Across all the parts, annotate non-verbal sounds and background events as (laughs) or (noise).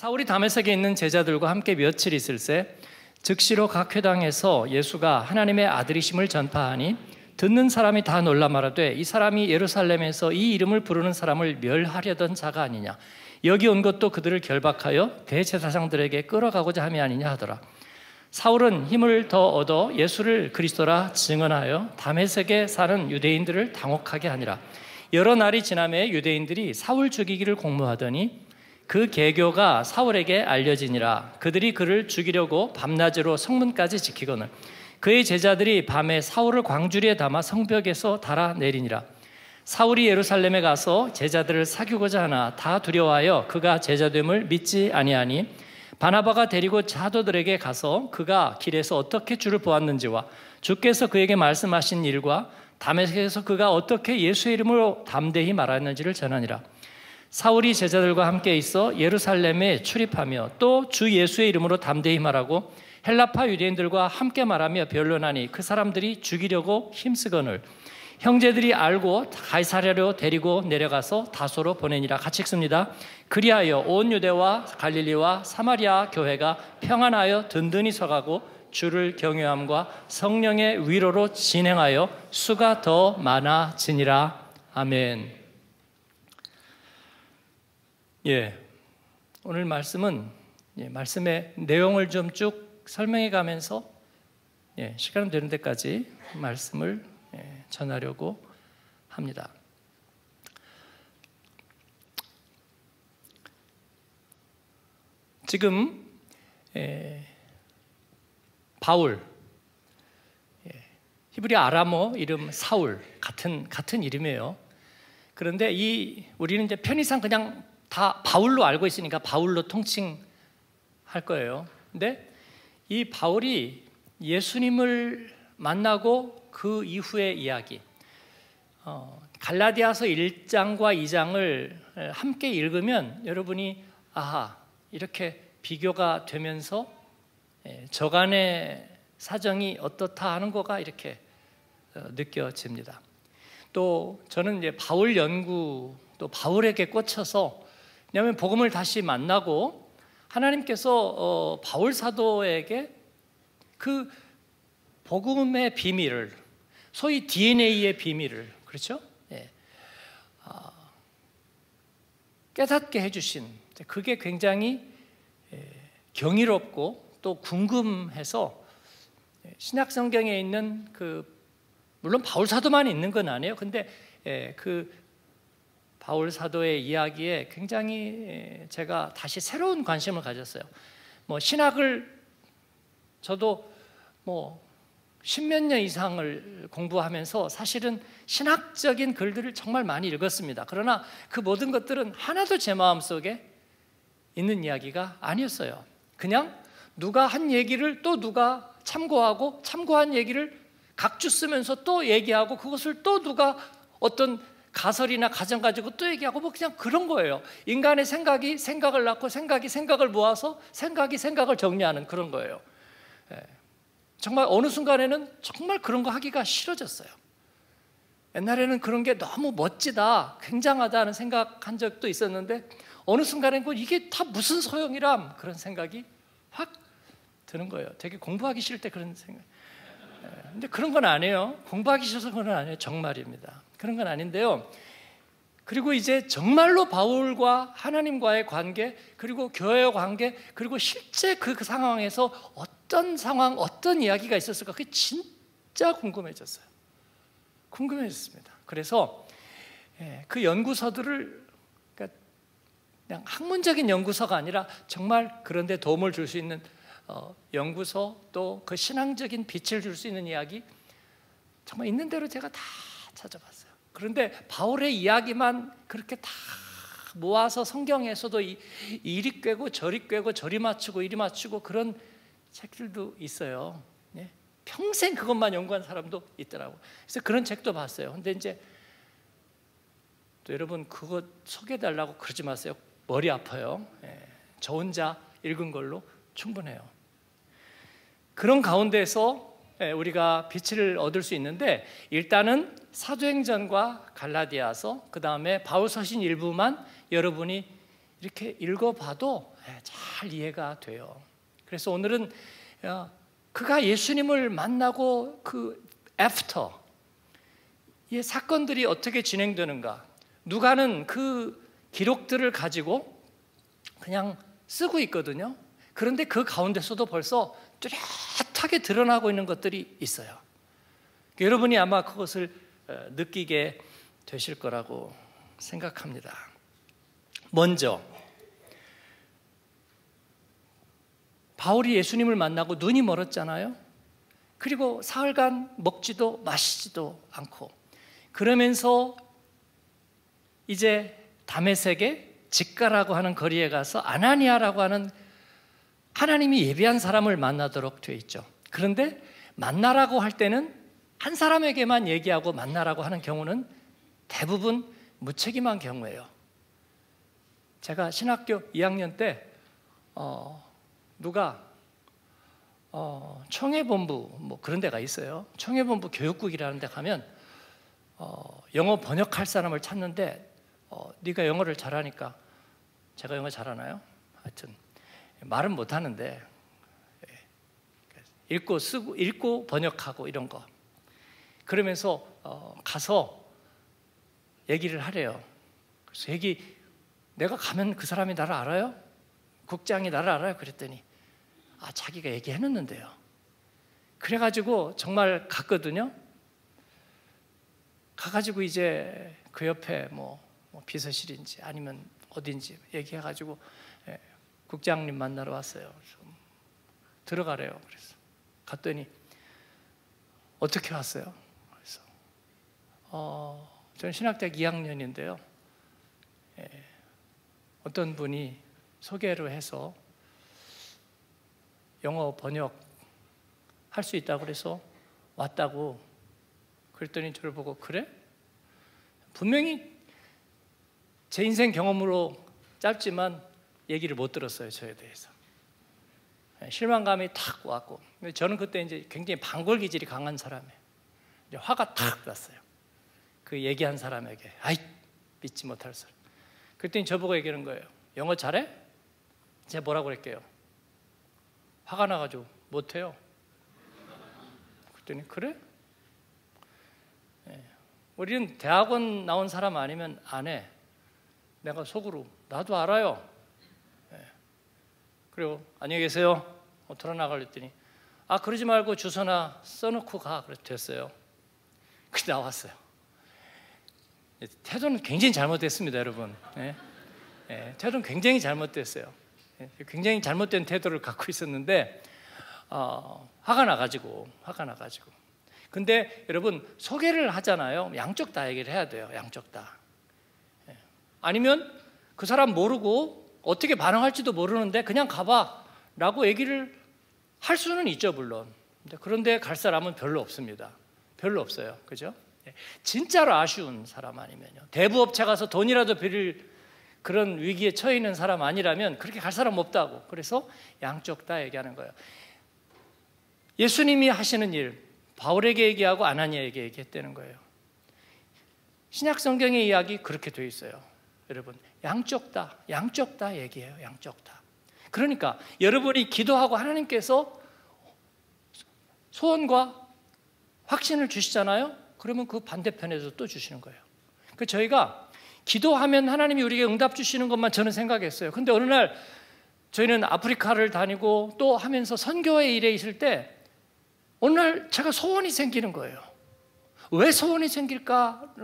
사울이 다메섹에 있는 제자들과 함께 며칠 있을 새 즉시로 각 회당에서 예수가 하나님의 아들이심을 전파하니 듣는 사람이 다 놀라 말하되 이 사람이 예루살렘에서 이 이름을 부르는 사람을 멸하려던 자가 아니냐. 여기 온 것도 그들을 결박하여 대제사장들에게 끌어가고자 함이 아니냐 하더라. 사울은 힘을 더 얻어 예수를 그리스도라 증언하여 다메섹에 사는 유대인들을 당혹하게 하니라. 여러 날이 지남에 유대인들이 사울 죽이기를 공모하더니 그 계교가 사울에게 알려지니라. 그들이 그를 죽이려고 밤낮으로 성문까지 지키거늘. 그의 제자들이 밤에 사울을 광주리에 담아 성벽에서 달아내리니라. 사울이 예루살렘에 가서 제자들을 사귀고자 하나 다 두려워하여 그가 제자됨을 믿지 아니하니 바나바가 데리고 자도들에게 가서 그가 길에서 어떻게 주를 보았는지와 주께서 그에게 말씀하신 일과 담에색에서 그가 어떻게 예수의 이름으로 담대히 말하는지를 전하니라 사울이 제자들과 함께 있어 예루살렘에 출입하며 또 주 예수의 이름으로 담대히 말하고 헬라파 유대인들과 함께 말하며 변론하니 그 사람들이 죽이려고 힘쓰거늘 형제들이 알고 가이사랴로 데리고 내려가서 다소로 보내니라 같이 읽습니다. 그리하여 온 유대와 갈릴리와 사마리아 교회가 평안하여 든든히 서가고 주를 경외함과 성령의 위로로 진행하여 수가 더 많아지니라. 아멘. 예, 오늘 말씀은 예, 말씀의 내용을 좀 쭉 설명해 가면서 예, 시간 되는 데까지 말씀을 예, 전하려고 합니다. 지금 예, 바울 예, 히브리 아람어 이름 사울 같은 같은 이름이에요. 그런데 이 우리는 이제 편의상 그냥 다 바울로 알고 있으니까 바울로 통칭할 거예요. 근데 이 바울이 예수님을 만나고 그 이후의 이야기, 어, 갈라디아서 1장과 2장을 함께 읽으면 여러분이 아하 이렇게 비교가 되면서 예, 저간의 사정이 어떻다 하는 거가 이렇게 어, 느껴집니다. 또 저는 이제 바울 연구 또 바울에게 꽂혀서 왜냐하면 복음을 다시 만나고 하나님께서 어, 바울 사도에게 그 복음의 비밀을 소위 DNA의 비밀을 그렇죠? 예. 어, 깨닫게 해주신 그게 굉장히 예, 경이롭고 또 궁금해서 예, 신약 성경에 있는 그 물론 바울 사도만 있는 건 아니에요. 근데 예, 그 바울 사도의 이야기에 굉장히 제가 다시 새로운 관심을 가졌어요. 뭐 신학을 저도 뭐 십몇 년 이상을 공부하면서 사실은 신학적인 글들을 정말 많이 읽었습니다. 그러나 그 모든 것들은 하나도 제 마음속에 있는 이야기가 아니었어요. 그냥 누가 한 얘기를 또 누가 참고하고 참고한 얘기를 각주 쓰면서 또 얘기하고 그것을 또 누가 어떤 가설이나 가정 가지고 또 얘기하고 뭐 그냥 그런 거예요. 인간의 생각이 생각을 낳고 생각이 생각을 모아서 생각이 생각을 정리하는 그런 거예요. 예. 정말 어느 순간에는 정말 그런 거 하기가 싫어졌어요. 옛날에는 그런 게 너무 멋지다, 굉장하다는 생각한 적도 있었는데 어느 순간에는 뭐 이게 다 무슨 소용이람 그런 생각이 확 드는 거예요. 되게 공부하기 싫을 때 그런 생각. 예. 근데 그런 건 아니에요. 공부하기 싫어서 그런 건 아니에요. 정말입니다. 그런 건 아닌데요. 그리고 이제 정말로 바울과 하나님과의 관계, 그리고 교회의 관계, 그리고 실제 그 상황에서 어떤 상황, 어떤 이야기가 있었을까? 그게 진짜 궁금해졌어요. 궁금해졌습니다. 그래서 예, 그 연구서들을 그러니까 그냥 학문적인 연구서가 아니라 정말 그런데 도움을 줄 수 있는 어, 연구소 또그 신앙적인 빛을 줄 수 있는 이야기 정말 있는 대로 제가 다 찾아봤어요. 그런데 바울의 이야기만 그렇게 다 모아서 성경에서도 이리 꿰고 저리 꿰고 저리 맞추고 이리 맞추고 그런 책들도 있어요. 네? 평생 그것만 연구한 사람도 있더라고. 그래서 그런 책도 봤어요. 근데 이제 또 여러분 그거 소개해달라고 그러지 마세요. 머리 아파요. 네. 저 혼자 읽은 걸로 충분해요. 그런 가운데서 예, 우리가 빛을 얻을 수 있는데 일단은 사도행전과 갈라디아서 그 다음에 바울서신 일부만 여러분이 이렇게 읽어봐도 예, 잘 이해가 돼요. 그래서 오늘은 그가 예수님을 만나고 그 after 이 사건들이 어떻게 진행되는가 누가는 그 기록들을 가지고 그냥 쓰고 있거든요. 그런데 그 가운데서도 벌써 뚜렷하게 드러나고 있는 것들이 있어요. 여러분이 아마 그것을 어, 느끼게 되실 거라고 생각합니다. 먼저 바울이 예수님을 만나고 눈이 멀었잖아요. 그리고 사흘간 먹지도 마시지도 않고 그러면서 이제 담에색에 직가라고 하는 거리에 가서 아나니아라고 하는 하나님이 예비한 사람을 만나도록 되어 있죠. 그런데 만나라고 할 때는 한 사람에게만 얘기하고 만나라고 하는 경우는 대부분 무책임한 경우예요. 제가 신학교 2학년 때 어, 누가 어, 청해본부 뭐 그런 데가 있어요. 청해본부 교육국이라는 데 가면 어, 영어 번역할 사람을 찾는데 어, 네가 영어를 잘하니까 제가 영어 잘하나요? 하여튼 말은 못 하는데 예, 읽고 쓰고 읽고 번역하고 이런 거 그러면서 어, 가서 얘기를 하래요. 그래서 얘기 내가 가면 그 사람이 나를 알아요? 국장이 나를 알아요? 그랬더니 아, 자기가 얘기해놨는데요. 그래가지고 정말 갔거든요. 가가지고 이제 그 옆에 뭐, 뭐 비서실인지 아니면 어딘지 얘기해가지고 예, 국장님 만나러 왔어요. 들어가래요. 그래서 갔더니 어떻게 왔어요? 그래서 어, 저는 신학대학 2학년인데요. 예, 어떤 분이 소개를 해서 영어 번역 할 수 있다고 그래서 왔다고 그랬더니 저를 보고 그래? 분명히 제 인생 경험으로 짧지만 얘기를 못 들었어요 저에 대해서 실망감이 탁 왔고 저는 그때 이제 굉장히 방골 기질이 강한 사람이에요 화가 탁 났어요 그 얘기한 사람에게 아이 믿지 못할 사람 그랬더니 저보고 얘기하는 거예요 영어 잘해? 제가 뭐라고 그랬게요 화가 나가지고 못해요. 그랬더니 그래? 네. 우리는 대학원 나온 사람 아니면 안 해. 내가 속으로 나도 알아요. 네. 그리고 안녕히 계세요. 어, 돌아나가려 했더니 아 그러지 말고 주소나 써놓고 가. 그래서 됐어요. (laughs) 그 나왔어요. 태도는 굉장히 잘못됐습니다, 여러분. 네. 네. 태도는 굉장히 잘못됐어요. 예, 굉장히 잘못된 태도를 갖고 있었는데 어, 화가 나가지고 화가 나가지고 근데 여러분 소개를 하잖아요 양쪽 다 얘기를 해야 돼요 양쪽 다 예. 아니면 그 사람 모르고 어떻게 반응할지도 모르는데 그냥 가봐 라고 얘기를 할 수는 있죠 물론 그런데 갈 사람은 별로 없습니다 별로 없어요 그죠? 예. 진짜로 아쉬운 사람 아니면요 대부업체 가서 돈이라도 빌릴 그런 위기에 처해 있는 사람 아니라면 그렇게 갈 사람 없다고. 그래서 양쪽 다 얘기하는 거예요. 예수님이 하시는 일, 바울에게 얘기하고 아나니아에게 얘기했다는 거예요. 신약 성경의 이야기 그렇게 되어 있어요. 여러분, 양쪽 다, 양쪽 다 얘기해요. 양쪽 다. 그러니까 여러분이 기도하고 하나님께서 소원과 확신을 주시잖아요. 그러면 그 반대편에서 또 주시는 거예요. 그 저희가 기도하면 하나님이 우리에게 응답 주시는 것만 저는 생각했어요. 근데 어느 날 저희는 아프리카를 다니고 또 하면서 선교의 일에 있을 때 어느 날 제가 소원이 생기는 거예요. 왜 소원이 생길까?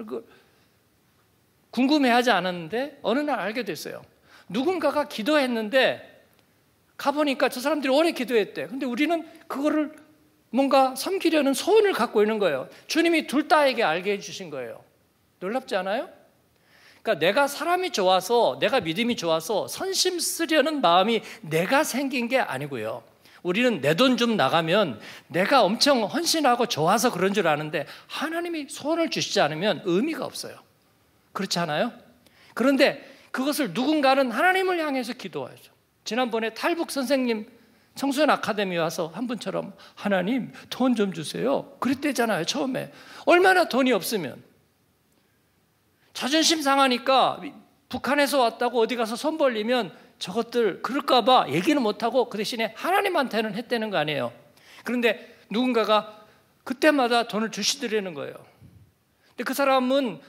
궁금해하지 않았는데 어느 날 알게 됐어요. 누군가가 기도했는데 가보니까 저 사람들이 오래 기도했대. 근데 우리는 그거를 뭔가 섬기려는 소원을 갖고 있는 거예요. 주님이 둘 다에게 알게 해주신 거예요. 놀랍지 않아요? 그러니까 내가 사람이 좋아서 내가 믿음이 좋아서 선심 쓰려는 마음이 내가 생긴 게 아니고요. 우리는 내 돈 좀 나가면 내가 엄청 헌신하고 좋아서 그런 줄 아는데 하나님이 소원을 주시지 않으면 의미가 없어요. 그렇지 않아요? 그런데 그것을 누군가는 하나님을 향해서 기도하죠. 지난번에 탈북 선생님 청소년 아카데미 와서 한 분처럼 하나님 돈 좀 주세요. 그랬대잖아요, 처음에. 얼마나 돈이 없으면. 자존심 상하니까 북한에서 왔다고 어디 가서 손 벌리면 저것들 그럴까봐 얘기는 못하고 그 대신에 하나님한테는 했다는 거 아니에요. 그런데 누군가가 그때마다 돈을 주시더라는 거예요. 근데 그 사람은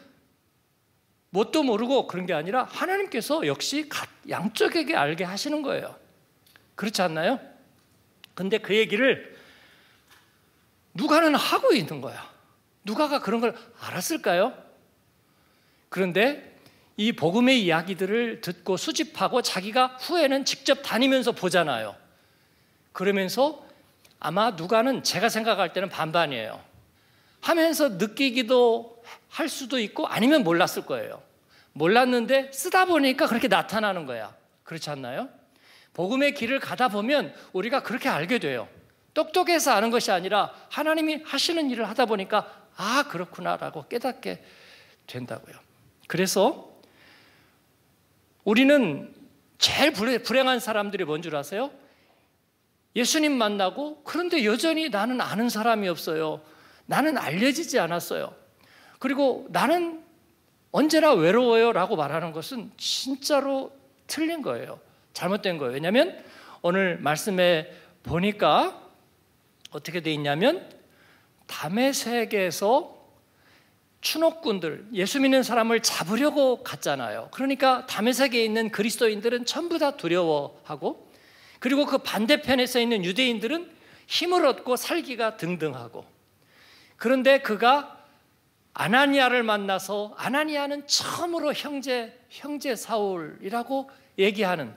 뭣도 모르고 그런 게 아니라 하나님께서 역시 양쪽에게 알게 하시는 거예요. 그렇지 않나요? 근데 그 얘기를 누가는 하고 있는 거야. 누가가 그런 걸 알았을까요? 그런데 이 복음의 이야기들을 듣고 수집하고 자기가 후에는 직접 다니면서 보잖아요. 그러면서 아마 누가는 제가 생각할 때는 반반이에요. 하면서 느끼기도 할 수도 있고 아니면 몰랐을 거예요. 몰랐는데 쓰다 보니까 그렇게 나타나는 거야. 그렇지 않나요? 복음의 길을 가다 보면 우리가 그렇게 알게 돼요. 똑똑해서 아는 것이 아니라 하나님이 하시는 일을 하다 보니까 아, 그렇구나라고 깨닫게 된다고요. 그래서 우리는 제일 불행한 사람들이 뭔 줄 아세요? 예수님 만나고 그런데 여전히 나는 아는 사람이 없어요. 나는 알려지지 않았어요. 그리고 나는 언제나 외로워요 라고 말하는 것은 진짜로 틀린 거예요. 잘못된 거예요. 왜냐하면 오늘 말씀에 보니까 어떻게 돼 있냐면 담의 세계에서 추노꾼들, 예수 믿는 사람을 잡으려고 갔잖아요. 그러니까 담의 세계에 있는 그리스도인들은 전부 다 두려워하고 그리고 그 반대편에 서 있는 유대인들은 힘을 얻고 살기가 등등하고 그런데 그가 아나니아를 만나서 아나니아는 처음으로 형제 형제 사울이라고 얘기하는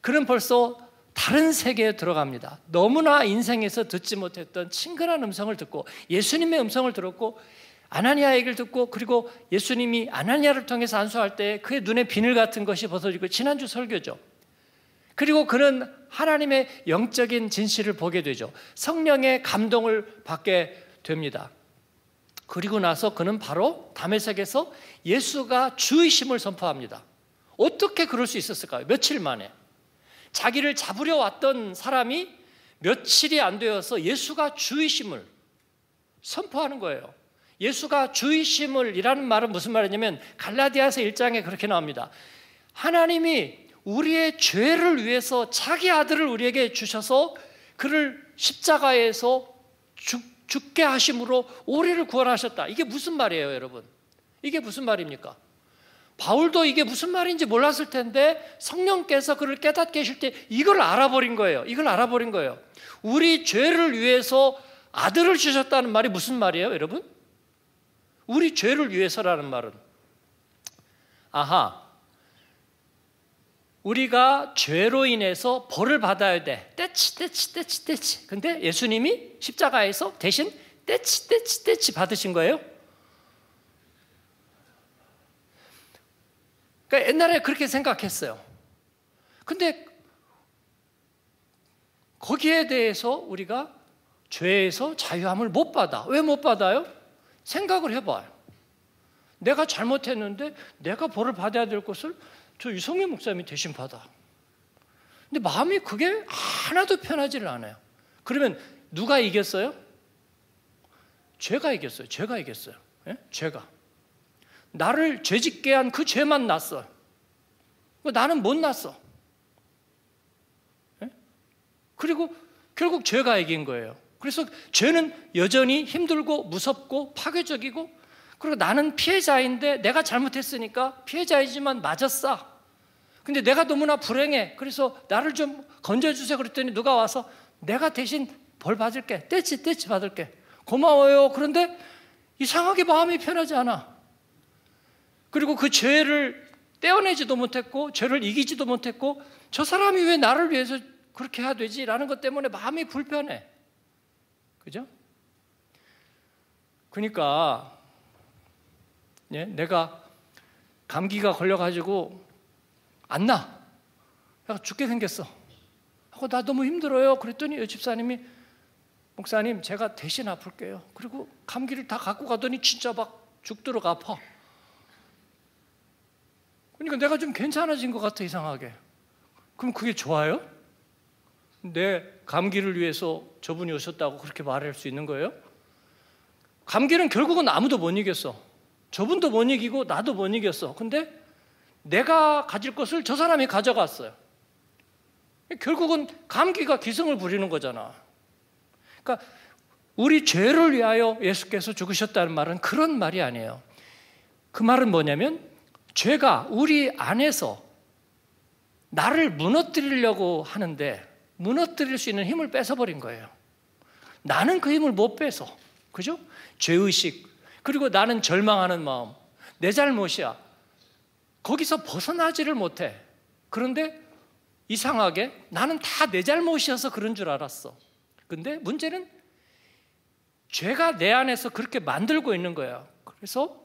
그런 벌써 다른 세계에 들어갑니다. 너무나 인생에서 듣지 못했던 친근한 음성을 듣고 예수님의 음성을 들었고 아나니아 얘기를 듣고 그리고 예수님이 아나니아를 통해서 안수할 때 그의 눈에 비늘 같은 것이 벗어지고 지난주 설교죠. 그리고 그는 하나님의 영적인 진실을 보게 되죠. 성령의 감동을 받게 됩니다. 그리고 나서 그는 바로 담에색에서 예수가 주의심을 선포합니다. 어떻게 그럴 수 있었을까요? 며칠 만에. 자기를 잡으려 왔던 사람이 며칠이 안 되어서 예수가 주의심을 선포하는 거예요. 예수가 주의심을 이라는 말은 무슨 말이냐면 갈라디아서 1장에 그렇게 나옵니다. 하나님이 우리의 죄를 위해서 자기 아들을 우리에게 주셔서 그를 십자가에서 죽, 죽게 하심으로 우리를 구원하셨다. 이게 무슨 말이에요, 여러분? 이게 무슨 말입니까? 바울도 이게 무슨 말인지 몰랐을 텐데 성령께서 그를 깨닫게 하실 때 이걸 알아버린 거예요. 이걸 알아버린 거예요. 우리 죄를 위해서 아들을 주셨다는 말이 무슨 말이에요, 여러분? 우리 죄를 위해서라는 말은 아하 우리가 죄로 인해서 벌을 받아야 돼. 떼치, 떼치, 떼치, 떼치. 근데 예수님이 십자가에서 대신 떼치, 떼치, 떼치 받으신 거예요. 그러니까 옛날에 그렇게 생각했어요. 근데 거기에 대해서 우리가 죄에서 자유함을 못 받아. 왜 못 받아요? 생각을 해봐요. 내가 잘못했는데 내가 벌을 받아야 될 것을 저 유성민 목사님이 대신 받아. 근데 마음이 그게 하나도 편하지를 않아요. 그러면 누가 이겼어요? 죄가 이겼어요. 죄가 이겼어요. 예? 죄가. 나를 죄짓게 한 그 죄만 났어. 나는 못 났어. 예? 그리고 결국 죄가 이긴 거예요. 그래서 죄는 여전히 힘들고 무섭고 파괴적이고 그리고 나는 피해자인데 내가 잘못했으니까 피해자이지만 맞았어. 근데 내가 너무나 불행해. 그래서 나를 좀 건져주세요. 그랬더니 누가 와서 내가 대신 벌 받을게. 떼치, 떼치 받을게. 고마워요. 그런데 이상하게 마음이 편하지 않아. 그리고 그 죄를 떼어내지도 못했고, 죄를 이기지도 못했고, 저 사람이 왜 나를 위해서 그렇게 해야 되지? 라는 것 때문에 마음이 불편해. 그죠? 그러니까 예, 내가 감기가 걸려가지고 안 나. 내가 죽게 생겼어. 하고 나 너무 힘들어요. 그랬더니 집사님이 목사님 제가 대신 아플게요. 그리고 감기를 다 갖고 가더니 진짜 막 죽도록 아파. 그러니까 내가 좀 괜찮아진 것 같아 이상하게. 그럼 그게 좋아요? 내 감기를 위해서 저분이 오셨다고 그렇게 말할 수 있는 거예요? 감기는 결국은 아무도 못 이겼어. 저분도 못 이기고 나도 못 이겼어. 근데 내가 가질 것을 저 사람이 가져갔어요. 결국은 감기가 기승을 부리는 거잖아. 그러니까 우리 죄를 위하여 예수께서 죽으셨다는 말은 그런 말이 아니에요. 그 말은 뭐냐면 죄가 우리 안에서 나를 무너뜨리려고 하는데 무너뜨릴 수 있는 힘을 뺏어버린 거예요. 나는 그 힘을 못 뺏어. 그죠? 죄의식. 그리고 나는 절망하는 마음. 내 잘못이야. 거기서 벗어나지를 못해. 그런데 이상하게 나는 다 내 잘못이어서 그런 줄 알았어. 근데 문제는 죄가 내 안에서 그렇게 만들고 있는 거야. 그래서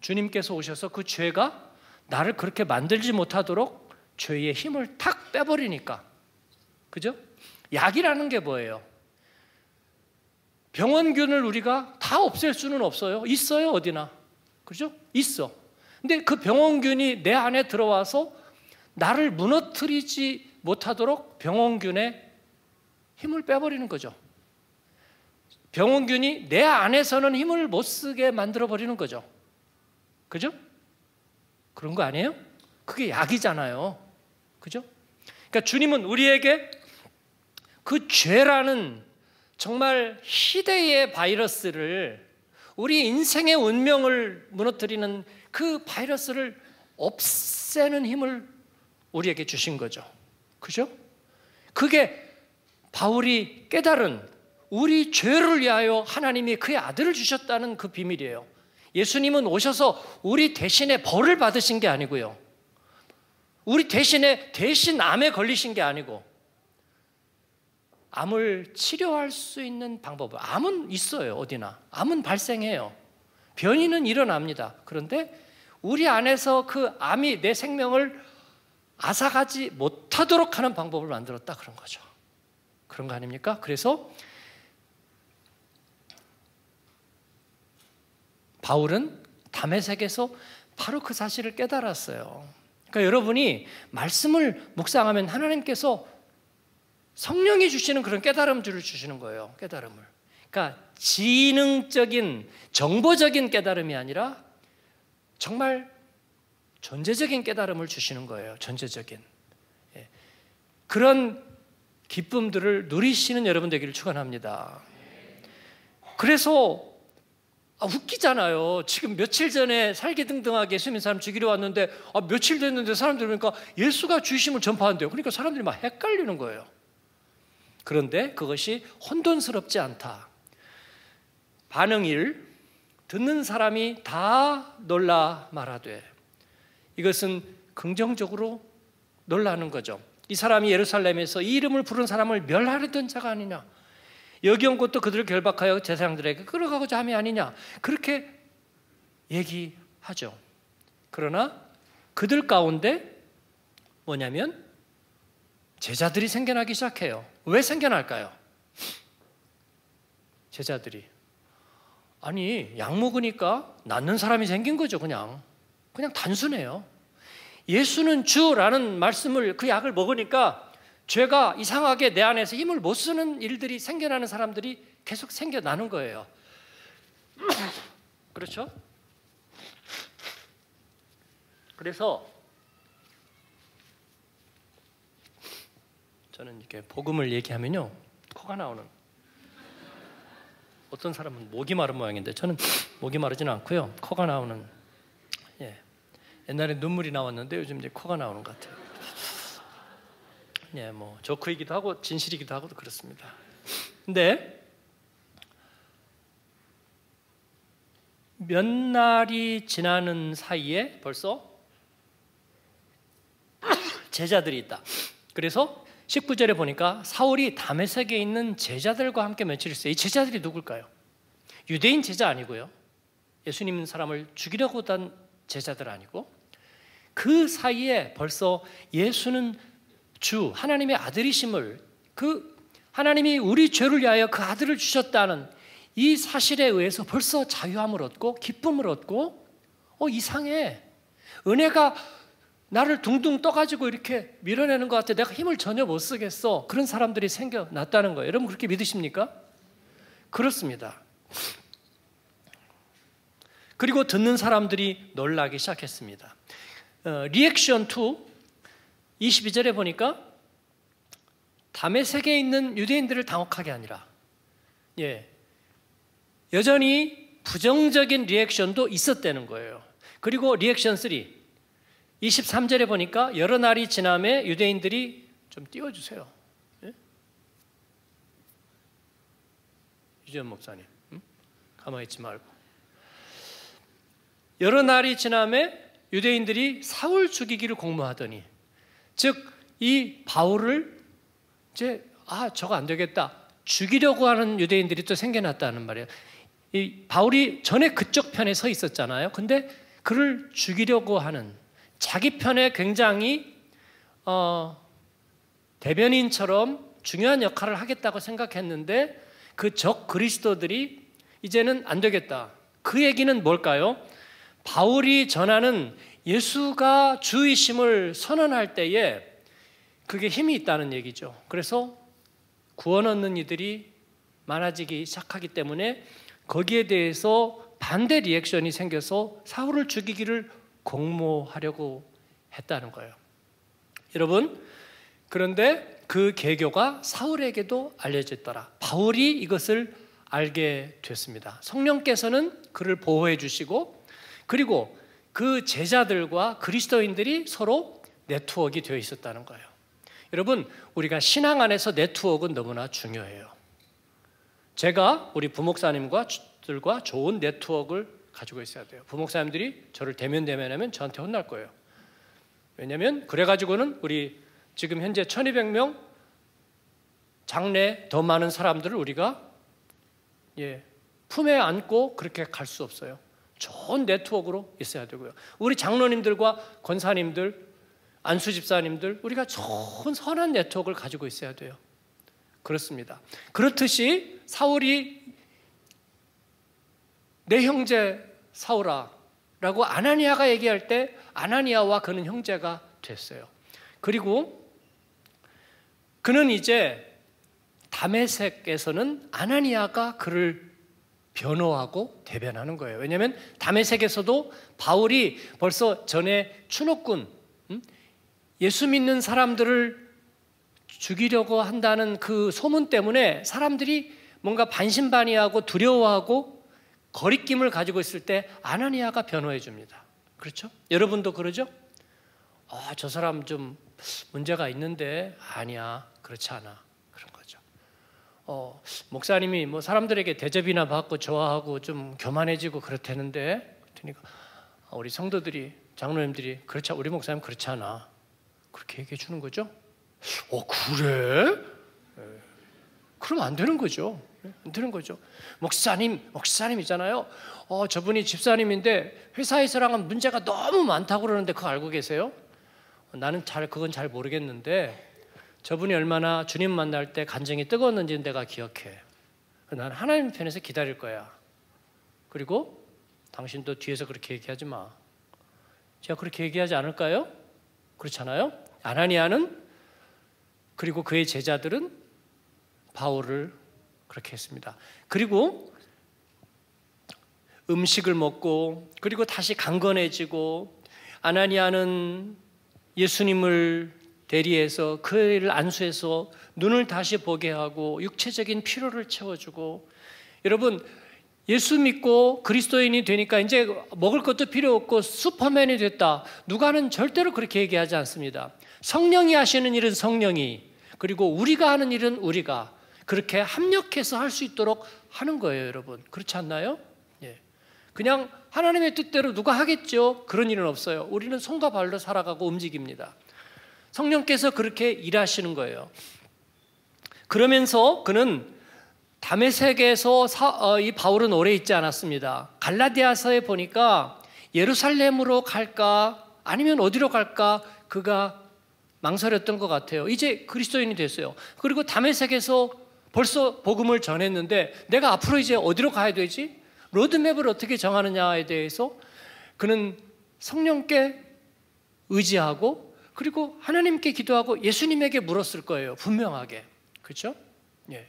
주님께서 오셔서 그 죄가 나를 그렇게 만들지 못하도록 죄의 힘을 탁 빼버리니까. 그죠? 약이라는 게 뭐예요? 병원균을 우리가 다 없앨 수는 없어요. 있어요, 어디나. 그죠? 있어. 근데 그 병원균이 내 안에 들어와서 나를 무너뜨리지 못하도록 병원균의 힘을 빼버리는 거죠. 병원균이 내 안에서는 힘을 못 쓰게 만들어 버리는 거죠. 그죠? 그런 거 아니에요? 그게 약이잖아요. 그죠? 그러니까 주님은 우리에게 그 죄라는 정말 희대의 바이러스를 우리 인생의 운명을 무너뜨리는 그 바이러스를 없애는 힘을 우리에게 주신 거죠. 그죠? 그게 바울이 깨달은 우리 죄를 위하여 하나님이 그의 아들을 주셨다는 그 비밀이에요. 예수님은 오셔서 우리 대신에 벌을 받으신 게 아니고요. 우리 대신에 대신 암에 걸리신 게 아니고 암을 치료할 수 있는 방법 암은 있어요 어디나 암은 발생해요 변이는 일어납니다 그런데 우리 안에서 그 암이 내 생명을 앗아가지 못하도록 하는 방법을 만들었다 그런 거죠 그런 거 아닙니까? 그래서 바울은 담에색에서 바로 그 사실을 깨달았어요. 그러니까 여러분이 말씀을 묵상하면 하나님께서 성령이 주시는 그런 깨달음들을 주시는 거예요. 깨달음을. 그러니까 지능적인 정보적인 깨달음이 아니라 정말 존재적인 깨달음을 주시는 거예요. 존재적인. 예. 그런 기쁨들을 누리시는 여러분 되기를 축원합니다. 그래서 아, 웃기잖아요. 지금 며칠 전에 살기등등하게 예수님 사람 죽이러 왔는데 아, 며칠 됐는데 사람들이 그러니까 예수가 주심을 전파한대요. 그러니까 사람들이 막 헷갈리는 거예요. 그런데 그것이 혼돈스럽지 않다. 반응 1. 듣는 사람이 다 놀라 말하되 이것은 긍정적으로 놀라는 거죠. 이 사람이 예루살렘에서 이 이름을 부른 사람을 멸하려던 자가 아니냐. 여기 온 것도 그들을 결박하여 제사장들에게 끌어가고자 함이 아니냐. 그렇게 얘기하죠. 그러나 그들 가운데 뭐냐면 제자들이 생겨나기 시작해요. 왜 생겨날까요? 제자들이. 아니, 약 먹으니까 낫는 사람이 생긴 거죠, 그냥. 그냥 단순해요. 예수는 주라는 말씀을 그 약을 먹으니까 죄가 이상하게 내 안에서 힘을 못 쓰는 일들이 생겨나는 사람들이 계속 생겨나는 거예요. 그렇죠? 그래서 저는 이렇게 복음을 얘기하면요 코가 나오는 어떤 사람은 목이 마른 모양인데 저는 목이 마르지는 않고요 코가 나오는 예 옛날에 눈물이 나왔는데 요즘 이제 코가 나오는 것 같아요. 예, 뭐 조크이기도 하고 진실이기도 하고 그렇습니다. 근데 몇 날이 지나는 사이에 벌써 제자들이 있다. 그래서 19절에 보니까 사울이 다메섹에 있는 제자들과 함께 며칠 있어요. 이 제자들이 누굴까요? 유대인 제자 아니고요. 예수님 사람을 죽이려고 단 제자들 아니고 그 사이에 벌써 예수는 주 하나님의 아들이심을 그 하나님이 우리 죄를 위하여 그 아들을 주셨다는 이 사실에 의해서 벌써 자유함을 얻고 기쁨을 얻고 어 이상해 은혜가 나를 둥둥 떠가지고 이렇게 밀어내는 것 같아. 내가 힘을 전혀 못 쓰겠어. 그런 사람들이 생겨났다는 거예요. 여러분 그렇게 믿으십니까? 그렇습니다. 그리고 듣는 사람들이 놀라기 시작했습니다. 어, 리액션 2 22절에 보니까 담의 세계에 있는 유대인들을 당혹하게 아니라. 예. 여전히 부정적인 리액션도 있었다는 거예요. 그리고 리액션 3 23절에 보니까 여러 날이 지남에 유대인들이 좀 띄워주세요. 예? 유전 목사님, 응? 가만히 있지 말고. 여러 날이 지남에 유대인들이 사울 죽이기를 공모하더니, 즉 이 바울을 이제 아 저거 안 되겠다 죽이려고 하는 유대인들이 또 생겨났다는 말이에요. 이 바울이 전에 그쪽 편에 서 있었잖아요. 근데 그를 죽이려고 하는 자기 편에 굉장히 어, 대변인처럼 중요한 역할을 하겠다고 생각했는데 그 적 그리스도들이 이제는 안 되겠다. 그 얘기는 뭘까요? 바울이 전하는 예수가 주이심을 선언할 때에 그게 힘이 있다는 얘기죠. 그래서 구원 얻는 이들이 많아지기 시작하기 때문에 거기에 대해서 반대 리액션이 생겨서 사울을 죽이기를 공모하려고 했다는 거예요. 여러분, 그런데 그 계교가 사울에게도 알려졌더라. 바울이 이것을 알게 됐습니다. 성령께서는 그를 보호해 주시고 그리고 그 제자들과 그리스도인들이 서로 네트워크가 되어 있었다는 거예요. 여러분, 우리가 신앙 안에서 네트워크는 너무나 중요해요. 제가 우리 부목사님과 들과 좋은 네트워크를 가지고 있어야 돼요. 부목사님들이 저를 대면 대면하면 저한테 혼날 거예요. 왜냐하면 그래 가지고는 우리 지금 현재 1,200명 장래 더 많은 사람들을 우리가 예, 품에 안고 그렇게 갈 수 없어요. 좋은 네트워크로 있어야 되고요. 우리 장로님들과 권사님들, 안수 집사님들 우리가 좋은 선한 네트워크를 가지고 있어야 돼요. 그렇습니다. 그렇듯이 사울이 내 형제 사울아라고 아나니아가 얘기할 때 아나니아와 그는 형제가 됐어요. 그리고 그는 이제 다메섹에서는 아나니아가 그를 변호하고 대변하는 거예요. 왜냐하면 다메섹에서도 바울이 벌써 전에 추노꾼 음? 예수 믿는 사람들을 죽이려고 한다는 그 소문 때문에 사람들이 뭔가 반신반의하고 두려워하고 거리낌을 가지고 있을 때 아나니아가 변호해 줍니다. 그렇죠? 여러분도 그러죠? 아, 저 사람 좀 문제가 있는데 아니야. 그렇지 않아. 그런 거죠. 어, 목사님이 뭐 사람들에게 대접이나 받고 좋아하고 좀 교만해지고 그렇다는데 그러니까 우리 성도들이 장로님들이 그렇지 우리 목사님 그렇지 않아. 그렇게 얘기해 주는 거죠. 어, 그래? 네. 그럼 안 되는 거죠. 되는 거죠. 목사님, 목사님이잖아요. 어, 저분이 집사님인데 회사에서랑은 문제가 너무 많다고 그러는데 그거 알고 계세요? 나는 잘 그건 잘 모르겠는데 저분이 얼마나 주님 만날 때 간증이 뜨거웠는지는 내가 기억해. 난 하나님 편에서 기다릴 거야. 그리고 당신도 뒤에서 그렇게 얘기하지 마. 제가 그렇게 얘기하지 않을까요? 그렇잖아요. 아나니아는 그리고 그의 제자들은 바울을 그렇게 했습니다. 그리고 음식을 먹고 그리고 다시 강건해지고 아나니아는 예수님을 대리해서 그를 안수해서 눈을 다시 보게 하고 육체적인 피로를 채워주고 여러분 예수 믿고 그리스도인이 되니까 이제 먹을 것도 필요 없고 슈퍼맨이 됐다. 누가는 절대로 그렇게 얘기하지 않습니다. 성령이 하시는 일은 성령이 그리고 우리가 하는 일은 우리가 그렇게 합력해서 할 수 있도록 하는 거예요, 여러분. 그렇지 않나요? 예. 그냥 하나님의 뜻대로 누가 하겠죠? 그런 일은 없어요. 우리는 손과 발로 살아가고 움직입니다. 성령께서 그렇게 일하시는 거예요. 그러면서 그는 담에색에서 어, 이 바울은 오래 있지 않았습니다. 갈라디아서에 보니까 예루살렘으로 갈까 아니면 어디로 갈까 그가 망설였던 것 같아요. 이제 그리스도인이 됐어요. 그리고 담에색에서 벌써 복음을 전했는데 내가 앞으로 이제 어디로 가야 되지? 로드맵을 어떻게 정하느냐에 대해서 그는 성령께 의지하고 그리고 하나님께 기도하고 예수님에게 물었을 거예요. 분명하게. 그렇죠? 예.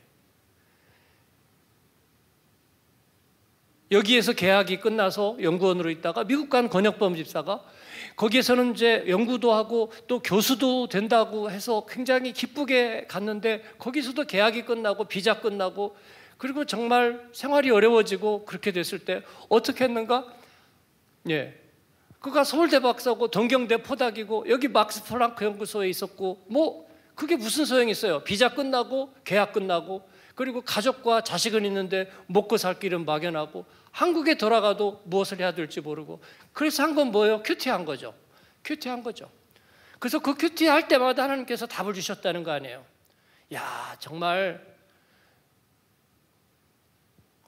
여기에서 계약이 끝나서 연구원으로 있다가 미국 간 권혁범 집사가 거기에서는 이제 연구도 하고 또 교수도 된다고 해서 굉장히 기쁘게 갔는데 거기서도 계약이 끝나고 비자 끝나고 그리고 정말 생활이 어려워지고 그렇게 됐을 때 어떻게 했는가? 예. 그가 서울대 박사고 동경대 포닥이고 여기 막스 플랑크 연구소에 있었고 뭐 그게 무슨 소용이 있어요? 비자 끝나고 계약 끝나고 그리고 가족과 자식은 있는데 먹고 살 길은 막연하고 한국에 돌아가도 무엇을 해야 될지 모르고 그래서 한 건 뭐예요? 큐티한 거죠. 큐티한 거죠. 그래서 그 큐티할 때마다 하나님께서 답을 주셨다는 거 아니에요. 야 정말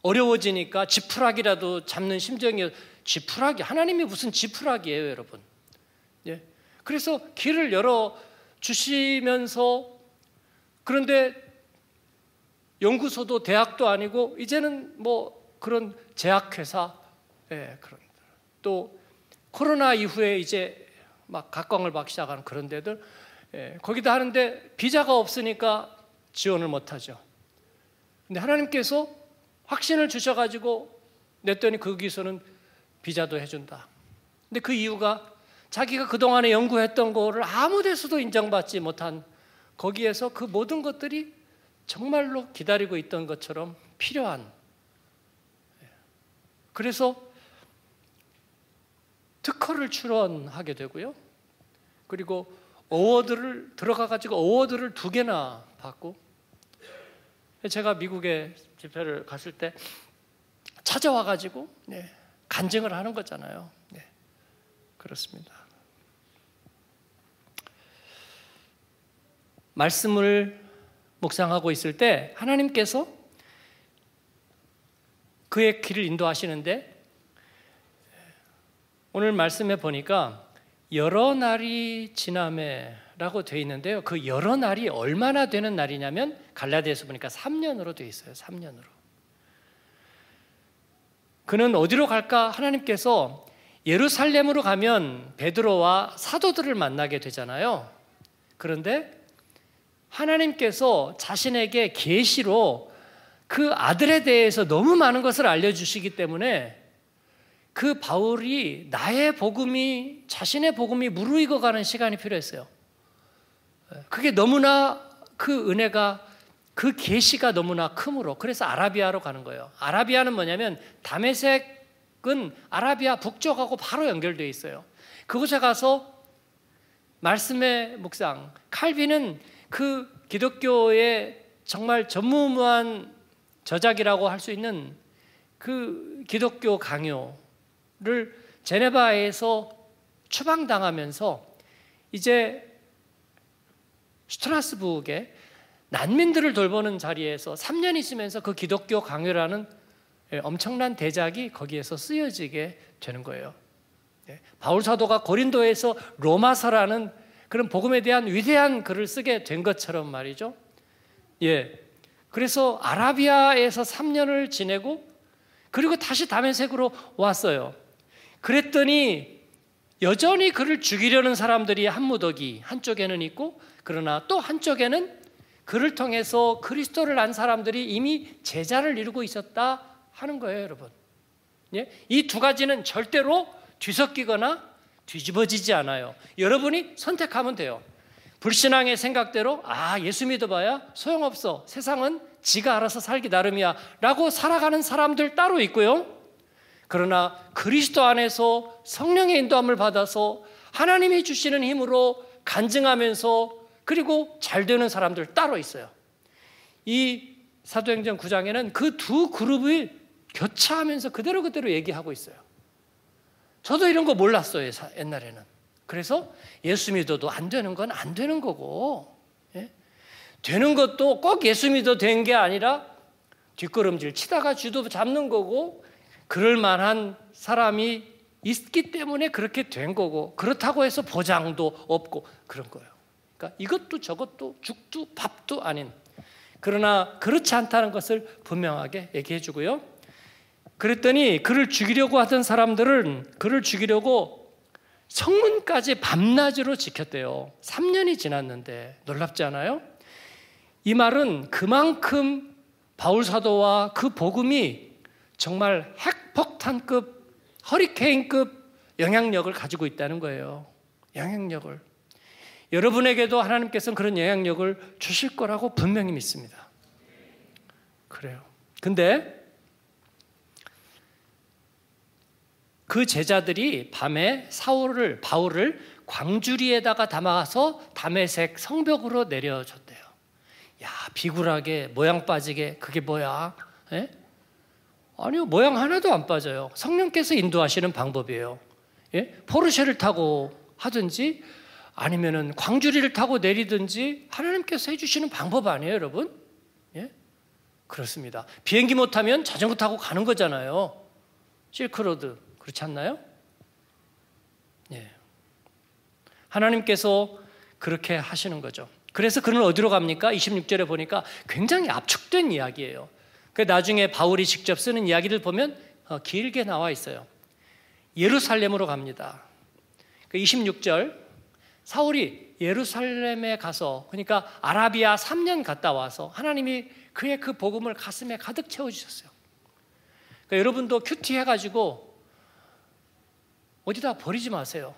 어려워지니까 지푸라기라도 잡는 심정이 지푸라기 하나님이 무슨 지푸라기예요, 여러분. 예. 그래서 길을 열어 주시면서 그런데 연구소도 대학도 아니고 이제는 뭐 그런 제약회사 예, 그런 또 코로나 이후에 이제 막 각광을 받기 시작하는 그런 데들 예, 거기다 하는데 비자가 없으니까 지원을 못 하죠. 근데 하나님께서 확신을 주셔 가지고 냈더니 거기서는 비자도 해 준다. 근데 그 이유가 자기가 그동안에 연구했던 거를 아무 데서도 인정받지 못한 거기에서 그 모든 것들이 정말로 기다리고 있던 것처럼 필요한 그래서 특허를 출원하게 되고요. 그리고 어워드를 들어가 가지고 어워드를 두 개나 받고 제가 미국에 집회를 갔을 때 찾아와 가지고 네, 간증을 하는 거잖아요. 네, 그렇습니다. 말씀을 묵상하고 있을 때 하나님께서 그의 길을 인도하시는데 오늘 말씀에 보니까 여러 날이 지남에라고 되어 있는데요. 그 여러 날이 얼마나 되는 날이냐면 갈라디아서 보니까 3년으로 되어 있어요. 3년으로. 그는 어디로 갈까? 하나님께서 예루살렘으로 가면 베드로와 사도들을 만나게 되잖아요. 그런데 하나님께서 자신에게 계시로 그 아들에 대해서 너무 많은 것을 알려주시기 때문에 그 바울이 나의 복음이 자신의 복음이 무르익어가는 시간이 필요했어요. 그게 너무나 그 은혜가 그 계시가 너무나 크므로 그래서 아라비아로 가는 거예요. 아라비아는 뭐냐면 다메섹은 아라비아 북쪽하고 바로 연결되어 있어요. 그곳에 가서 말씀의 묵상 칼빈은 그 기독교의 정말 전무후무한 저작이라고 할 수 있는 그 기독교 강요를 제네바에서 추방당하면서 이제 슈트라스부르에 난민들을 돌보는 자리에서 3년 있으면서 그 기독교 강요라는 엄청난 대작이 거기에서 쓰여지게 되는 거예요. 예, 바울 사도가 고린도에서 로마서라는 그런 복음에 대한 위대한 글을 쓰게 된 것처럼 말이죠. 예. 그래서 아라비아에서 3년을 지내고 그리고 다시 다메섹으로 왔어요. 그랬더니 여전히 그를 죽이려는 사람들이 한 무더기 한쪽에는 있고 그러나 또 한쪽에는 그를 통해서 그리스도를 안 사람들이 이미 제자를 이루고 있었다 하는 거예요, 여러분. 예? 이 두 가지는 절대로 뒤섞이거나 뒤집어지지 않아요. 여러분이 선택하면 돼요. 불신앙의 생각대로 아 예수 믿어봐야 소용없어. 세상은 지가 알아서 살기 나름이야. 라고 살아가는 사람들 따로 있고요. 그러나 그리스도 안에서 성령의 인도함을 받아서 하나님이 주시는 힘으로 간증하면서 그리고 잘 되는 사람들 따로 있어요. 이 사도행전 9장에는 그 두 그룹이 교차하면서 그대로 그대로 얘기하고 있어요 저도 이런 거 몰랐어요, 옛날에는. 그래서 예수 믿어도 안 되는 건 안 되는 거고, 예? 되는 것도 꼭 예수 믿어 된 게 아니라 뒷걸음질 치다가 쥐도 잡는 거고, 그럴 만한 사람이 있기 때문에 그렇게 된 거고, 그렇다고 해서 보장도 없고, 그런 거예요. 그러니까 이것도 저것도 죽도 밥도 아닌, 그러나 그렇지 않다는 것을 분명하게 얘기해 주고요. 그랬더니 그를 죽이려고 하던 사람들은 그를 죽이려고 성문까지 밤낮으로 지켰대요. 3년이 지났는데 놀랍지 않아요? 이 말은 그만큼 바울 사도와 그 복음이 정말 핵폭탄급, 허리케인급 영향력을 가지고 있다는 거예요. 영향력을. 여러분에게도 하나님께서는 그런 영향력을 주실 거라고 분명히 믿습니다. 그래요. 근데 그 제자들이 밤에 사울을 바울을 광주리에다가 담아서 담에색 성벽으로 내려줬대요. 야 비굴하게 모양 빠지게 그게 뭐야? 에? 예? 아니요 모양 하나도 안 빠져요. 성령께서 인도하시는 방법이에요. 예? 포르쉐를 타고 하든지 아니면은 광주리를 타고 내리든지 하나님께서 해주시는 방법 아니에요, 여러분? 예? 그렇습니다. 비행기 못 타면 자전거 타고 가는 거잖아요. 실크로드. 그렇지 않나요? 예. 하나님께서 그렇게 하시는 거죠. 그래서 그는 어디로 갑니까? 26절에 보니까 굉장히 압축된 이야기예요. 그 나중에 바울이 직접 쓰는 이야기를 보면 어, 길게 나와 있어요. 예루살렘으로 갑니다. 그 26절 사울이 예루살렘에 가서 그러니까 아라비아 3년 갔다 와서 하나님이 그의 그 복음을 가슴에 가득 채워 주셨어요. 그러니까 여러분도 큐티 해가지고 어디다 버리지 마세요.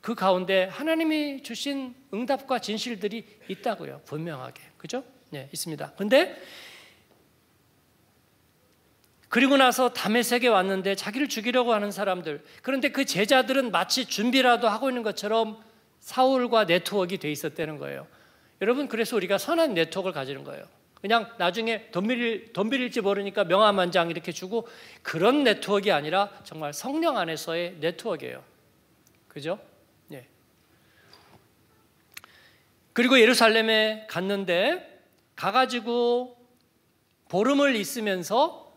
그 가운데 하나님이 주신 응답과 진실들이 있다고요. 분명하게. 그죠? 네, 있습니다. 근데 그리고 나서 담에색에 왔는데 자기를 죽이려고 하는 사람들. 그런데 그 제자들은 마치 준비라도 하고 있는 것처럼 사울과 네트워크가 돼 있었다는 거예요. 여러분 그래서 우리가 선한 네트워크를 가지는 거예요. 그냥 나중에 돈 빌릴, 돈 빌릴지 모르니까 명함 한 장 이렇게 주고 그런 네트워크가 아니라 정말 성령 안에서의 네트워크예요. 그죠? 예. 그리고 예루살렘에 갔는데 가가지고 보름을 있으면서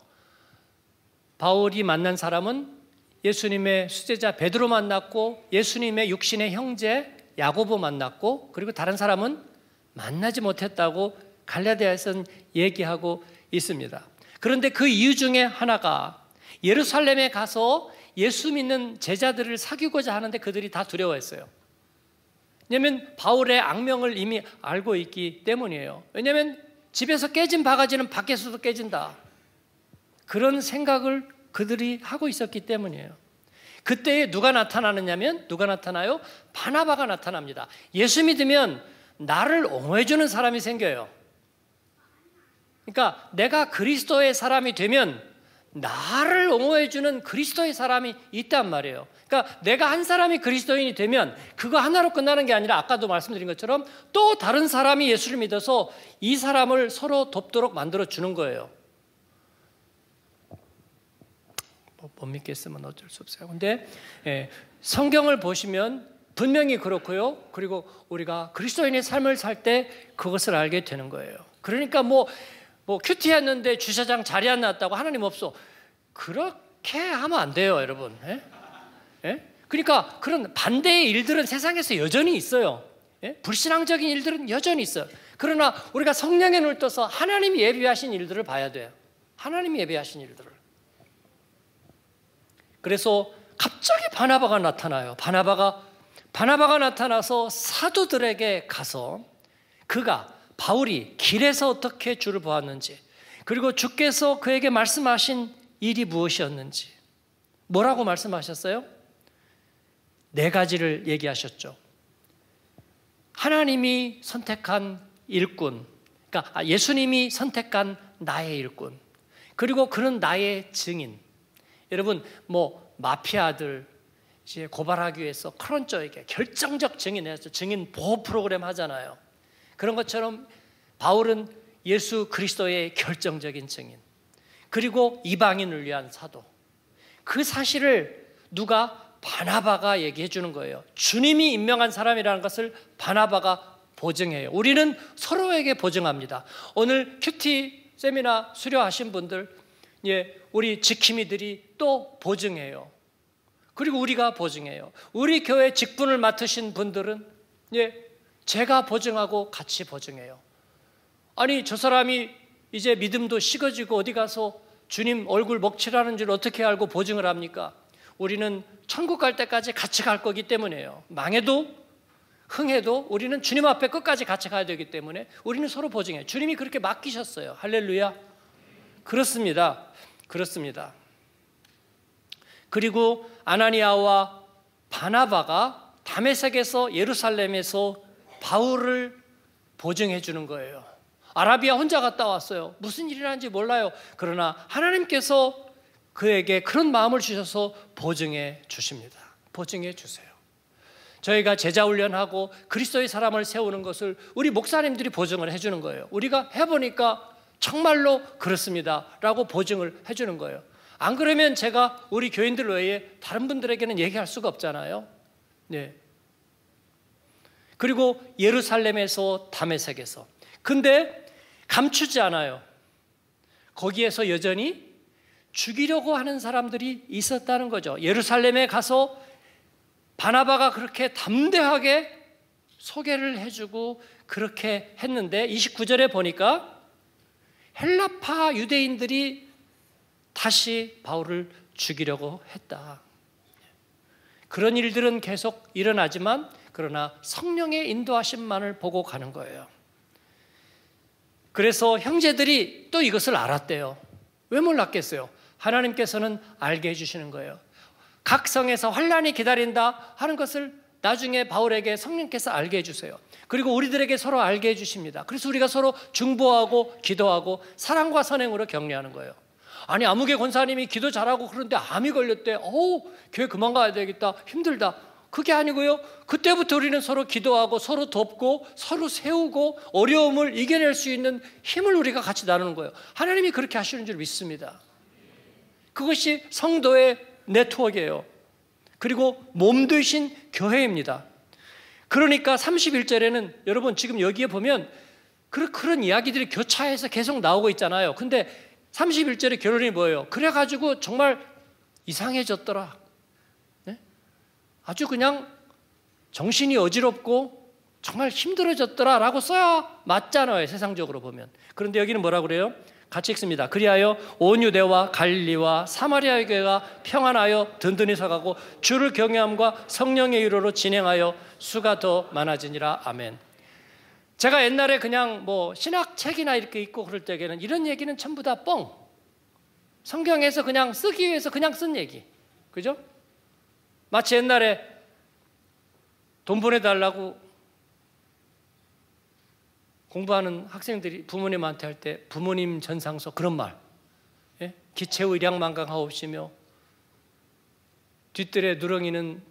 바울이 만난 사람은 예수님의 수제자 베드로 만났고 예수님의 육신의 형제 야고보 만났고 그리고 다른 사람은 만나지 못했다고 갈라디아에서는 얘기하고 있습니다. 그런데 그 이유 중에 하나가 예루살렘에 가서 예수 믿는 제자들을 사귀고자 하는데 그들이 다 두려워했어요. 왜냐하면 바울의 악명을 이미 알고 있기 때문이에요. 왜냐하면 집에서 깨진 바가지는 밖에서도 깨진다. 그런 생각을 그들이 하고 있었기 때문이에요. 그때에 누가 나타나느냐면 누가 나타나요? 바나바가 나타납니다. 예수 믿으면 나를 옹호해주는 사람이 생겨요. 그러니까 내가 그리스도의 사람이 되면 나를 옹호해 주는 그리스도의 사람이 있단 말이에요. 그러니까 내가 한 사람이 그리스도인이 되면 그거 하나로 끝나는 게 아니라 아까도 말씀드린 것처럼 또 다른 사람이 예수를 믿어서 이 사람을 서로 돕도록 만들어 주는 거예요. 뭐, 못 믿겠으면 어쩔 수 없어요. 근데 예, 성경을 보시면 분명히 그렇고요. 그리고 우리가 그리스도인의 삶을 살 때 그것을 알게 되는 거예요. 그러니까 뭐 뭐 큐티했는데 주차장 자리 안 났다고 하나님 없어. 그렇게 하면 안 돼요, 여러분. 예? 예? 그러니까 그런 반대의 일들은 세상에서 여전히 있어요. 예? 불신앙적인 일들은 여전히 있어요. 그러나 우리가 성령에 눈을 떠서 하나님이 예비하신 일들을 봐야 돼요. 하나님이 예비하신 일들을. 그래서 갑자기 바나바가 나타나요. 바나바가 바나바가 나타나서 사도들에게 가서 그가 바울이 길에서 어떻게 주를 보았는지, 그리고 주께서 그에게 말씀하신 일이 무엇이었는지, 뭐라고 말씀하셨어요? 네 가지를 얘기하셨죠. 하나님이 선택한 일꾼, 그러니까 아, 예수님이 선택한 나의 일꾼, 그리고 그런 나의 증인. 여러분, 뭐 마피아들 고발하기 위해서 크런저에게 결정적 증인해서 증인 보호 프로그램 하잖아요. 그런 것처럼 바울은 예수 그리스도의 결정적인 증인, 그리고 이방인을 위한 사도. 그 사실을 누가 바나바가 얘기해 주는 거예요. 주님이 임명한 사람이라는 것을 바나바가 보증해요. 우리는 서로에게 보증합니다. 오늘 큐티 세미나 수료하신 분들, 예, 우리 지킴이들이 또 보증해요. 그리고 우리가 보증해요. 우리 교회 직분을 맡으신 분들은 예, 제가 보증하고 같이 보증해요. 아니, 저 사람이 이제 믿음도 식어지고 어디 가서 주님 얼굴 먹칠하는 줄 어떻게 알고 보증을 합니까? 우리는 천국 갈 때까지 같이 갈 거기 때문에요. 망해도 흥해도 우리는 주님 앞에 끝까지 같이 가야 되기 때문에 우리는 서로 보증해요. 주님이 그렇게 맡기셨어요. 할렐루야. 그렇습니다. 그렇습니다. 그리고 아나니아와 바나바가 담에색에서 예루살렘에서 바울을 보증해 주는 거예요. 아라비아 혼자 갔다 왔어요. 무슨 일이 나는지 몰라요. 그러나 하나님께서 그에게 그런 마음을 주셔서 보증해 주십니다. 보증해 주세요. 저희가 제자 훈련하고 그리스도의 사람을 세우는 것을 우리 목사님들이 보증을 해주는 거예요. 우리가 해보니까 정말로 그렇습니다 라고 보증을 해주는 거예요. 안 그러면 제가 우리 교인들 외에 다른 분들에게는 얘기할 수가 없잖아요. 네. 그리고 예루살렘에서 담에색에서. 근데 감추지 않아요. 거기에서 여전히 죽이려고 하는 사람들이 있었다는 거죠. 예루살렘에 가서 바나바가 그렇게 담대하게 소개를 해주고 그렇게 했는데 29절에 보니까 헬라파 유대인들이 다시 바울을 죽이려고 했다. 그런 일들은 계속 일어나지만 그러나 성령의 인도하심만을 보고 가는 거예요. 그래서 형제들이 또 이것을 알았대요. 왜 몰랐겠어요? 하나님께서는 알게 해주시는 거예요. 각 성에서 환란이 기다린다 하는 것을 나중에 바울에게 성령께서 알게 해주세요. 그리고 우리들에게 서로 알게 해주십니다. 그래서 우리가 서로 중보하고 기도하고 사랑과 선행으로 격려하는 거예요. 아니 아무개 권사님이 기도 잘하고 그런데 암이 걸렸대. 어우 교회 그만 가야 되겠다. 힘들다. 그게 아니고요. 그때부터 우리는 서로 기도하고 서로 돕고 서로 세우고 어려움을 이겨낼 수 있는 힘을 우리가 같이 나누는 거예요. 하나님이 그렇게 하시는 줄 믿습니다. 그것이 성도의 네트워크예요. 그리고 몸 되신 교회입니다. 그러니까 31절에는 여러분 지금 여기에 보면 그런 이야기들이 교차해서 계속 나오고 있잖아요. 근데 31절의 결론이 뭐예요? 그래가지고 정말 이상해졌더라. 아주 그냥 정신이 어지럽고 정말 힘들어졌더라라고 써야 맞잖아요. 세상적으로 보면. 그런데 여기는 뭐라 그래요? 같이 읽습니다. 그리하여 온 유대와 갈리와 사마리아 교회가 평안하여 든든히 서가고 주를 경외함과 성령의 위로로 진행하여 수가 더 많아지니라. 아멘. 제가 옛날에 그냥 뭐 신학 책이나 이렇게 읽고 그럴 때에는 이런 얘기는 전부 다 뻥. 성경에서 그냥 쓰기 위해서 그냥 쓴 얘기. 그죠? 마치 옛날에 돈 보내달라고 공부하는 학생들이 부모님한테 할 때 부모님 전상서 그런 말. 예? 기체의 일양만강하옵시며 뒷뜰에 누렁이는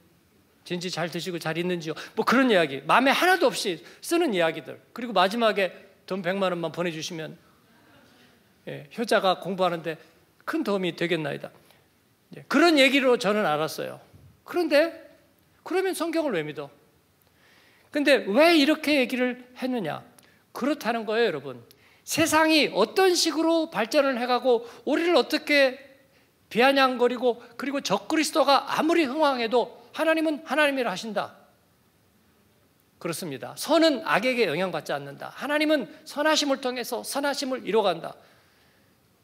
진지 잘 드시고 잘 있는지요? 뭐 그런 이야기. 마음에 하나도 없이 쓰는 이야기들. 그리고 마지막에 돈 100만 원만 보내주시면 예, 효자가 공부하는데 큰 도움이 되겠나이다. 예, 그런 얘기로 저는 알았어요 그런데 그러면 성경을 왜 믿어? 근데 왜 이렇게 얘기를 했느냐? 그렇다는 거예요, 여러분. 세상이 어떤 식으로 발전을 해가고 우리를 어떻게 비아냥거리고 그리고 적그리스도가 아무리 흥황해도 하나님은 하나님이라 하신다. 그렇습니다. 선은 악에게 영향받지 않는다. 하나님은 선하심을 통해서 선하심을 이뤄간다.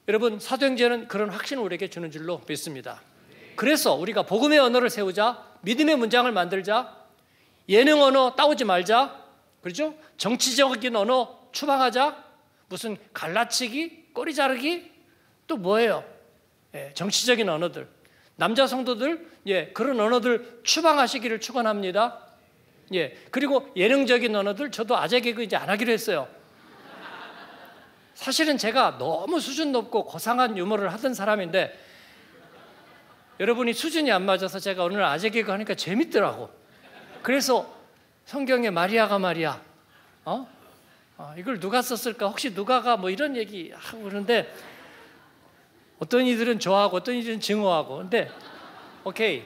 여러분 사도행전은 그런 확신을 우리에게 주는 줄로 믿습니다. 그래서 우리가 복음의 언어를 세우자, 믿음의 문장을 만들자, 예능 언어 따오지 말자, 그렇죠? 정치적인 언어 추방하자, 무슨 갈라치기, 꼬리 자르기, 또 뭐예요? 예, 정치적인 언어들. 남자 성도들, 예, 그런 언어들 추방하시기를 축원합니다. 예, 그리고 예능적인 언어들 저도 아재 개그 이제 안 하기로 했어요. 사실은 제가 너무 수준 높고 고상한 유머를 하던 사람인데 여러분이 수준이 안 맞아서 제가 오늘 아재 개그 하니까 재밌더라고. 그래서 성경에 마리아가 말이야. 어? 어? 이걸 누가 썼을까? 혹시 누가가 뭐 이런 얘기 하고 그러는데 어떤 이들은 좋아하고 어떤 이들은 증오하고. 근데 오케이.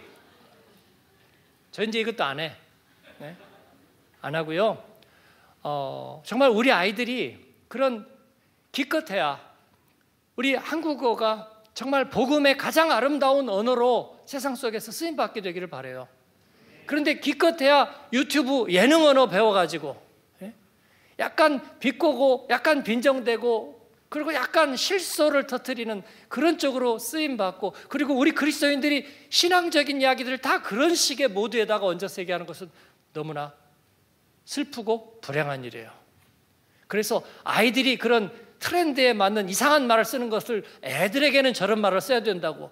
저 이제 이것도 안 해. 네? 안 하고요. 어, 정말 우리 아이들이 그런 기껏해야 우리 한국어가 정말 복음의 가장 아름다운 언어로 세상 속에서 쓰임 받게 되기를 바래요. 그런데 기껏해야 유튜브 예능 언어 배워가지고 예? 약간 비꼬고 약간 빈정대고 그리고 약간 실소를 터트리는 그런 쪽으로 쓰임 받고 그리고 우리 그리스도인들이 신앙적인 이야기들을 다 그런 식의 모드에다가 얹어서 얘기하는 것은 너무나 슬프고 불행한 일이에요. 그래서 아이들이 그런 트렌드에 맞는 이상한 말을 쓰는 것을 애들에게는 저런 말을 써야 된다고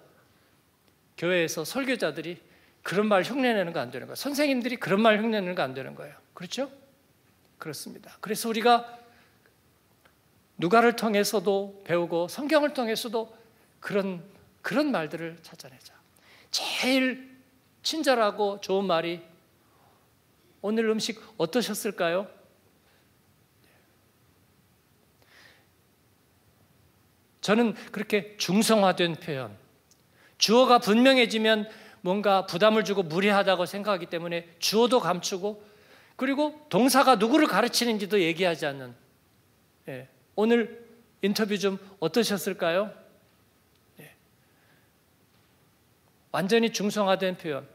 교회에서 설교자들이 그런 말 흉내내는 거 안 되는 거예요. 선생님들이 그런 말 흉내내는 거 안 되는 거예요. 그렇죠? 그렇습니다. 그래서 우리가 누가를 통해서도 배우고 성경을 통해서도 그런 그런 말들을 찾아내자. 제일 친절하고 좋은 말이 오늘 음식 어떠셨을까요? 저는 그렇게 중성화된 표현, 주어가 분명해지면 뭔가 부담을 주고 무리하다고 생각하기 때문에 주어도 감추고 그리고 동사가 누구를 가르치는지도 얘기하지 않는 예, 오늘 인터뷰 좀 어떠셨을까요? 예, 완전히 중성화된 표현.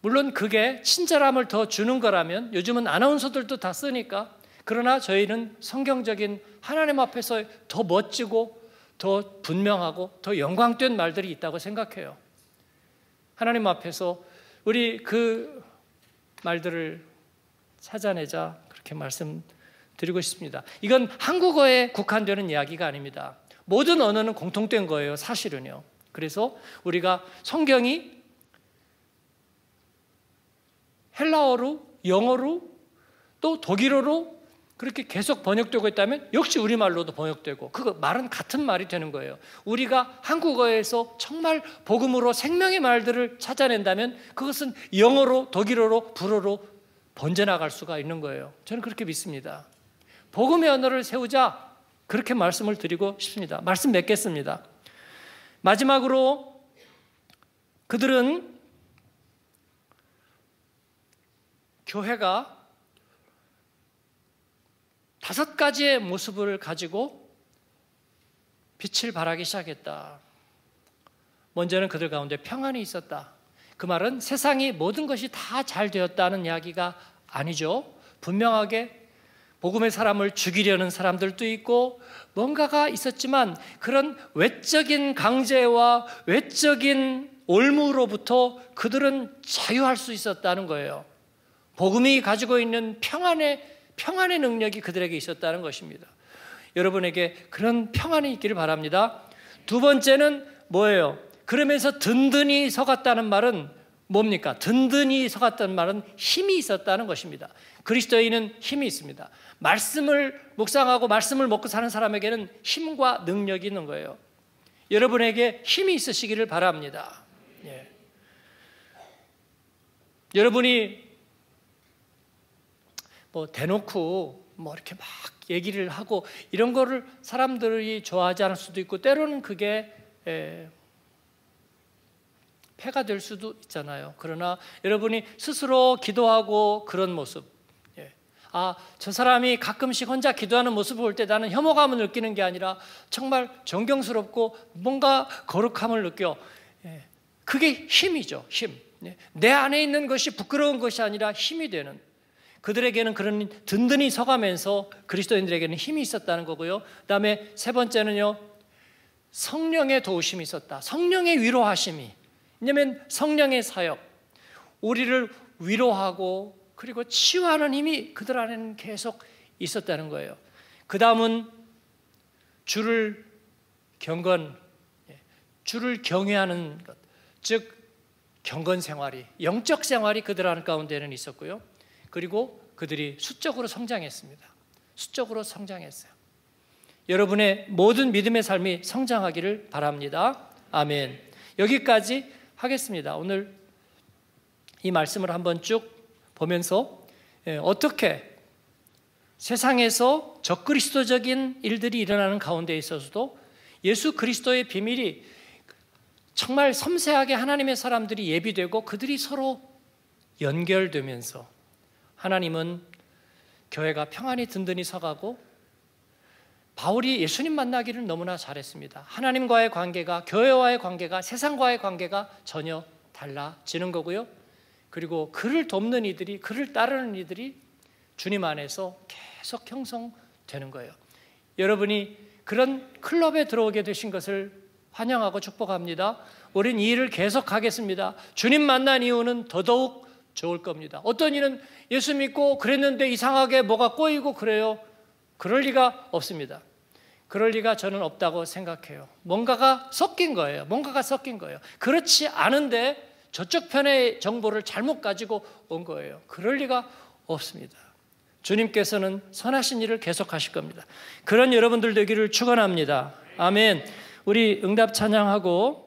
물론 그게 친절함을 더 주는 거라면 요즘은 아나운서들도 다 쓰니까 그러나 저희는 성경적인 하나님 앞에서 더 멋지고 더 분명하고 더 영광된 말들이 있다고 생각해요. 하나님 앞에서 우리 그 말들을 찾아내자 그렇게 말씀드리고 싶습니다. 이건 한국어에 국한되는 이야기가 아닙니다. 모든 언어는 공통된 거예요, 사실은요. 그래서 우리가 성경이 헬라어로, 영어로, 또 독일어로 그렇게 계속 번역되고 있다면 역시 우리말로도 번역되고 그 말은 같은 말이 되는 거예요. 우리가 한국어에서 정말 복음으로 생명의 말들을 찾아낸다면 그것은 영어로, 독일어로, 불어로 번져나갈 수가 있는 거예요. 저는 그렇게 믿습니다. 복음의 언어를 세우자 그렇게 말씀을 드리고 싶습니다. 말씀 맺겠습니다. 마지막으로 그들은 교회가 다섯 가지의 모습을 가지고 빛을 발하기 시작했다. 먼저는 그들 가운데 평안이 있었다. 그 말은 세상이 모든 것이 다 잘 되었다는 이야기가 아니죠. 분명하게 복음의 사람을 죽이려는 사람들도 있고 뭔가가 있었지만 그런 외적인 강제와 외적인 올무로부터 그들은 자유할 수 있었다는 거예요. 복음이 가지고 있는 평안의 평안의 능력이 그들에게 있었다는 것입니다. 여러분에게 그런 평안이 있기를 바랍니다. 두 번째는 뭐예요? 그러면서 든든히 서갔다는 말은 뭡니까? 든든히 서갔다는 말은 힘이 있었다는 것입니다. 그리스도인은 힘이 있습니다. 말씀을 묵상하고 말씀을 먹고 사는 사람에게는 힘과 능력이 있는 거예요. 여러분에게 힘이 있으시기를 바랍니다. 예. 여러분이 뭐 대놓고 뭐 이렇게 막 얘기를 하고 이런 거를 사람들이 좋아하지 않을 수도 있고 때로는 그게 에, 폐가 될 수도 있잖아요. 그러나 여러분이 스스로 기도하고 그런 모습, 예. 아, 저 사람이 가끔씩 혼자 기도하는 모습을 볼 때 나는 혐오감을 느끼는 게 아니라 정말 존경스럽고 뭔가 거룩함을 느껴. 예. 그게 힘이죠, 힘. 예. 내 안에 있는 것이 부끄러운 것이 아니라 힘이 되는. 그들에게는 그런 든든히 서가면서 그리스도인들에게는 힘이 있었다는 거고요. 그다음에 세 번째는요. 성령의 도우심이 있었다. 성령의 위로하심이. 왜냐하면 성령의 사역, 우리를 위로하고 그리고 치유하는 힘이 그들 안에는 계속 있었다는 거예요. 그 다음은 주를 경건, 예, 주를 경외하는 것, 즉 경건 생활이, 영적 생활이 그들 안 가운데는 있었고요. 그리고 그들이 수적으로 성장했습니다. 수적으로 성장했어요. 여러분의 모든 믿음의 삶이 성장하기를 바랍니다. 아멘. 여기까지 하겠습니다. 오늘 이 말씀을 한번 쭉 보면서 예, 어떻게 세상에서 적그리스도적인 일들이 일어나는 가운데 있어서도 예수 그리스도의 비밀이 정말 섬세하게 하나님의 사람들이 예비되고 그들이 서로 연결되면서 하나님은 교회가 평안히 든든히 서가고 바울이 예수님 만나기를 너무나 잘했습니다. 하나님과의 관계가 교회와의 관계가 세상과의 관계가 전혀 달라지는 거고요. 그리고 그를 돕는 이들이 그를 따르는 이들이 주님 안에서 계속 형성되는 거예요. 여러분이 그런 클럽에 들어오게 되신 것을 환영하고 축복합니다. 우린 이 일을 계속하겠습니다. 주님 만난 이유는 더더욱 좋을 겁니다. 어떤 이는 예수 믿고 그랬는데 이상하게 뭐가 꼬이고 그래요. 그럴 리가 없습니다. 그럴 리가 저는 없다고 생각해요. 뭔가가 섞인 거예요. 뭔가가 섞인 거예요. 그렇지 않은데 저쪽 편의 정보를 잘못 가지고 온 거예요. 그럴 리가 없습니다. 주님께서는 선하신 일을 계속하실 겁니다. 그런 여러분들 되기를 축원합니다. 아멘. 우리 응답 찬양하고